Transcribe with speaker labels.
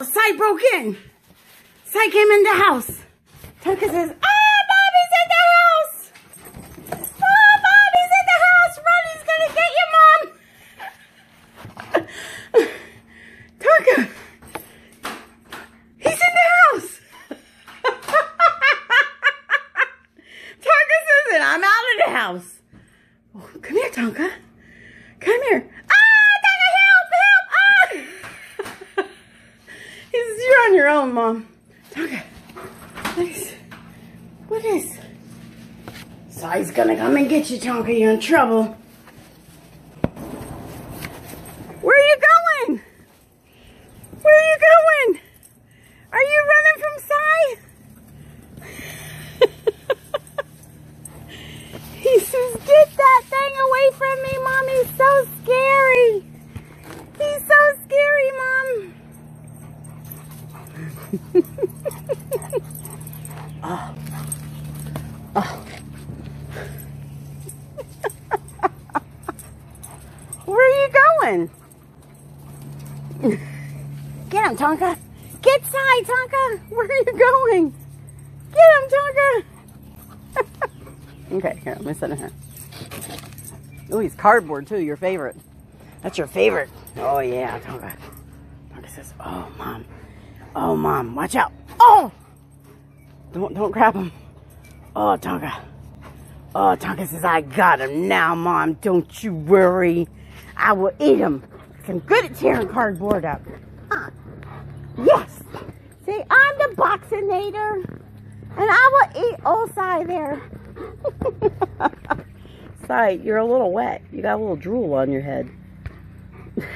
Speaker 1: Si broke in. Si came in the house. Tonka says, Ah, Bobby's in the house. Ah, Bobby's in the house. Ronnie's gonna get you, Mom. Tonka. He's in the house. Tonka says, I'm out of the house. Oh, come here, Tonka. Come here. Ah, Tonka, help, help. Ah. He says, you're on your own, Mom. Tonka, what is, what is? Si's gonna come and get you, Tonka. You're in trouble. Where are you going? Where are you going? Are you running from Si? he says, get that thing away from me, Mom. He's so scary. He's so scary, Mom. Oh. Oh. Where are you going? Get him, Tonka. Get Si, Tonka. Where are you going? Get him, Tonka. okay, here, let me sit in here. Oh, he's cardboard too, your favorite. That's your favorite. Oh, yeah, Tonka. Tonka says, oh, Mom. Oh, Mom, watch out. Oh! Don't, don't grab him. Oh, Tonka. Oh, Tonka says, I got him now, Mom. Don't you worry. I will eat him. I'm good at tearing cardboard up. Huh. Yes. See, I'm the boxinator. And I will eat old there. Si, you're a little wet. You got a little drool on your head.